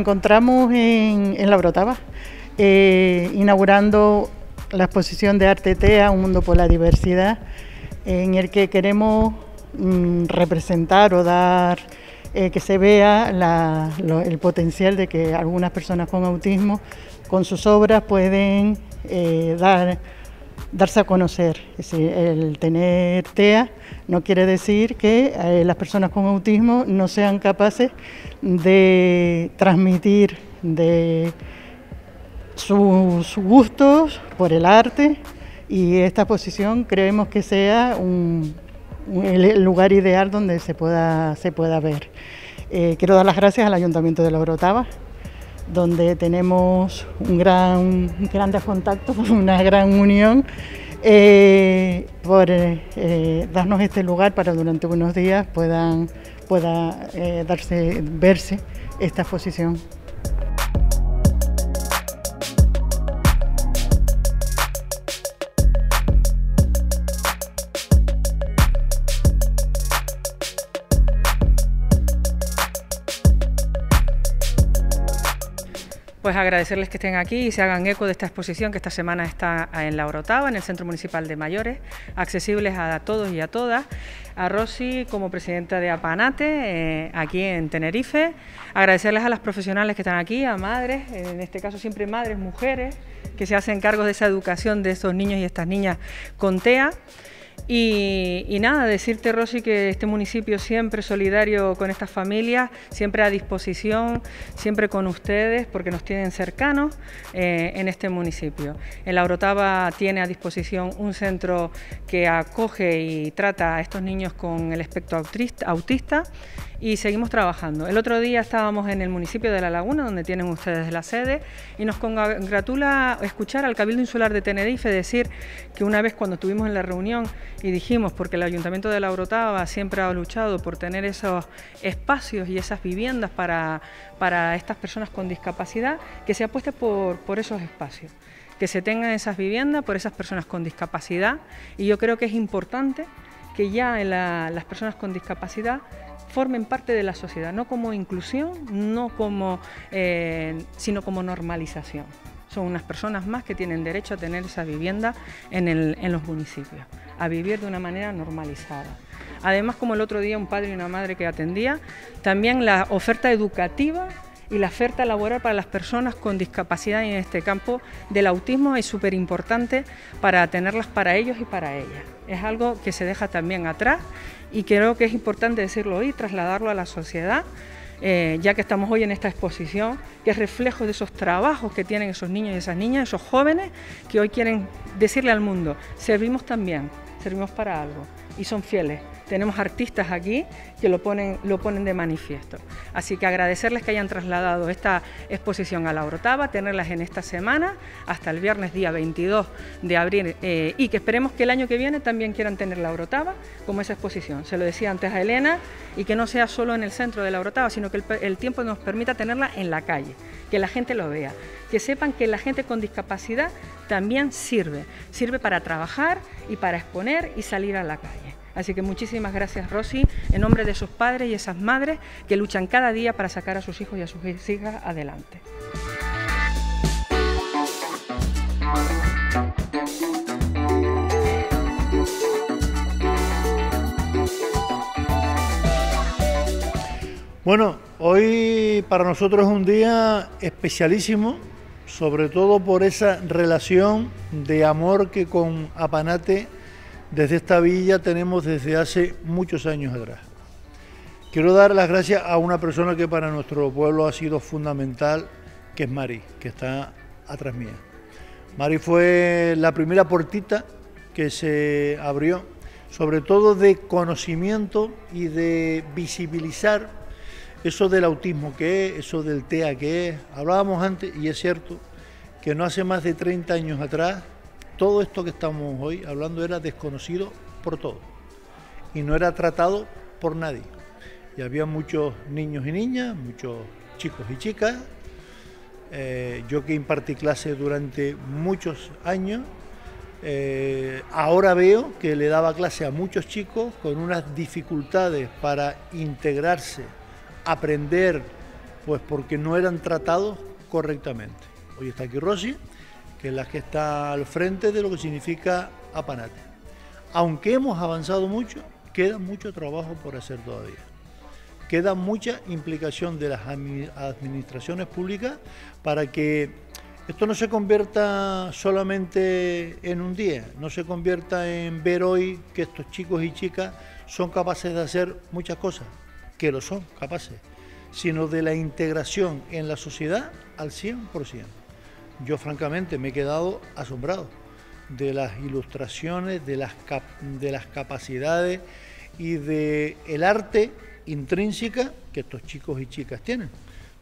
Eh, encontramos en, La Brotava, eh, inaugurando la exposición de Arte TEA, Un Mundo por la Diversidad, en el que queremos mm, representar o dar eh, que se vea el potencial de que algunas personas con autismo con sus obras pueden dar darse a conocer. el tener TEA no quiere decir que eh, las personas con autismo no sean capaces de transmitir de sus gustos por el arte y esta exposición creemos que sea un, el lugar ideal donde se pueda, se pueda ver. Eh, quiero dar las gracias al Ayuntamiento de La Orotava donde tenemos un gran, grandes contactos, una gran unión, eh, por eh, darnos este lugar para durante unos días puedan, pueda eh, darse, verse esta exposición. Pues agradecerles que estén aquí y se hagan eco de esta exposición que esta semana está en La Orotava, en el Centro Municipal de Mayores, accesibles a todos y a todas. A Rosy como presidenta de APANATE, eh, aquí en Tenerife. Agradecerles a las profesionales que están aquí, a madres, en este caso siempre madres, mujeres, que se hacen cargo de esa educación de estos niños y estas niñas con TEA. Y, nada, decirte Rosy que este municipio siempre solidario con estas familias, siempre a disposición, siempre con ustedes, porque nos tienen cercanos eh, en este municipio. En La Orotava tiene a disposición un centro que acoge y trata a estos niños con el espectro autista y seguimos trabajando. El otro día estábamos en el municipio de La Laguna, donde tienen ustedes la sede, y nos congratula escuchar al Cabildo Insular de Tenerife decir que una vez cuando estuvimos en la reunión y dijimos, porque el Ayuntamiento de La Orotava siempre ha luchado por tener esos espacios y esas viviendas para, para estas personas con discapacidad, que se apueste por, por esos espacios que se tengan esas viviendas por esas personas con discapacidad y yo creo que es importante que ya las personas con discapacidad formen parte de la sociedad, no como inclusión, no como, eh, sino como normalización. Son unas personas más que tienen derecho a tener esa vivienda en, en los municipios, a vivir de una manera normalizada. Además, como el otro día un padre y una madre que atendía, también la oferta educativa y la oferta laboral para las personas con discapacidad en este campo del autismo es súper importante para tenerlas para ellos y para ellas. Es algo que se deja también atrás y creo que es importante decirlo hoy, trasladarlo a la sociedad. Eh, ya que estamos hoy en esta exposición, que es reflejo de esos trabajos que tienen esos niños y esas niñas, esos jóvenes que hoy quieren decirle al mundo, servimos también, servimos para algo y son fieles tenemos artistas aquí que lo ponen, lo ponen de manifiesto. Así que agradecerles que hayan trasladado esta exposición a la Orotava, tenerlas en esta semana hasta el viernes día 22 de abril eh, y que esperemos que el año que viene también quieran tener la Orotava como esa exposición. Se lo decía antes a Elena y que no sea solo en el centro de la Orotava, sino que el, el tiempo nos permita tenerla en la calle, que la gente lo vea, que sepan que la gente con discapacidad también sirve, sirve para trabajar y para exponer y salir a la calle. Así que muchísimas gracias Rosy, en nombre de esos padres y esas madres que luchan cada día para sacar a sus hijos y a sus hijas adelante. Bueno, hoy para nosotros es un día especialísimo, sobre todo por esa relación de amor que con Apanate desde esta villa tenemos desde hace muchos años atrás. Quiero dar las gracias a una persona que para nuestro pueblo ha sido fundamental, que es Mari, que está atrás mía. Mari fue la primera puertita que se abrió, sobre todo de conocimiento y de visibilizar eso del autismo que es, eso del TEA que es. Hablábamos antes, y es cierto, que no hace más de 30 años atrás todo esto que estamos hoy hablando era desconocido por todos y no era tratado por nadie. Y había muchos niños y niñas, muchos chicos y chicas. Eh, yo que impartí clases durante muchos años, eh, ahora veo que le daba clase a muchos chicos con unas dificultades para integrarse, aprender pues porque no eran tratados correctamente. Hoy está aquí Rosy, que es la que está al frente de lo que significa Apanate. Aunque hemos avanzado mucho, queda mucho trabajo por hacer todavía. Queda mucha implicación de las administraciones públicas para que esto no se convierta solamente en un día, no se convierta en ver hoy que estos chicos y chicas son capaces de hacer muchas cosas, que lo son capaces, sino de la integración en la sociedad al 100%. Yo francamente me he quedado asombrado de las ilustraciones, de las, de las capacidades y de el arte intrínseca que estos chicos y chicas tienen.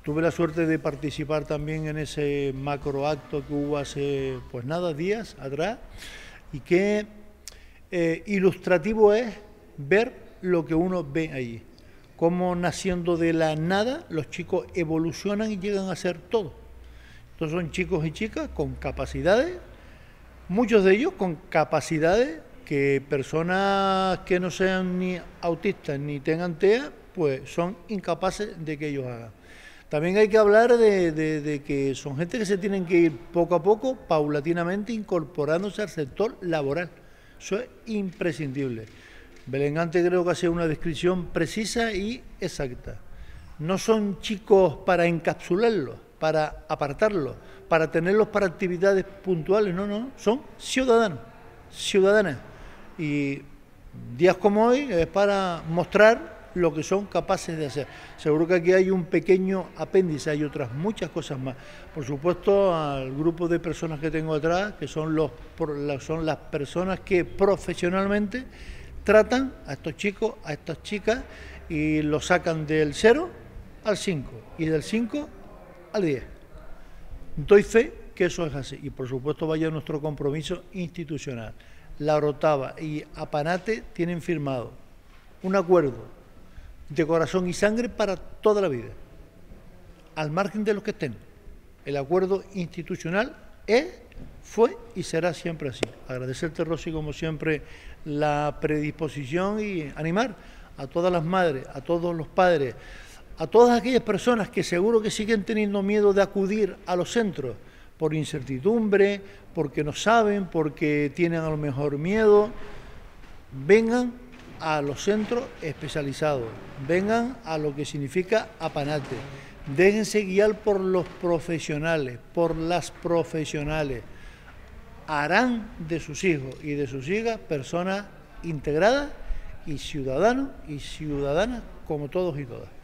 Tuve la suerte de participar también en ese macro acto que hubo hace, pues nada, días atrás, y qué eh, ilustrativo es ver lo que uno ve allí. Cómo naciendo de la nada los chicos evolucionan y llegan a ser todo. Entonces son chicos y chicas con capacidades, muchos de ellos con capacidades que personas que no sean ni autistas ni tengan TEA, pues son incapaces de que ellos hagan. También hay que hablar de, que son gente que se tienen que ir poco a poco, paulatinamente, incorporándose al sector laboral. Eso es imprescindible. Belengante creo que hace una descripción precisa y exacta. No son chicos para encapsularlos, para apartarlos, para tenerlos para actividades puntuales, no, no, son ciudadanos, ciudadanas. Y días como hoy es para mostrar lo que son capaces de hacer. Seguro que aquí hay un pequeño apéndice, hay otras muchas cosas más. Por supuesto, al grupo de personas que tengo atrás, que son, los, son las personas que profesionalmente tratan a estos chicos, a estas chicas, y los sacan del 0 al 5 y del 5 al 10. Doy fe que eso es así y por supuesto vaya nuestro compromiso institucional. La Orotava y Apanate tienen firmado un acuerdo de corazón y sangre para toda la vida, al margen de los que estén. El acuerdo institucional es, fue y será siempre así. Agradecerte, Rosy, como siempre, la predisposición y animar a todas las madres, a todos los padres, a todas aquellas personas que seguro que siguen teniendo miedo de acudir a los centros por incertidumbre, porque no saben, porque tienen a lo mejor miedo, vengan a los centros especializados, vengan a lo que significa apanate, déjense guiar por los profesionales, por las profesionales, harán de sus hijos y de sus hijas personas integradas y ciudadanos y ciudadanas como todos y todas.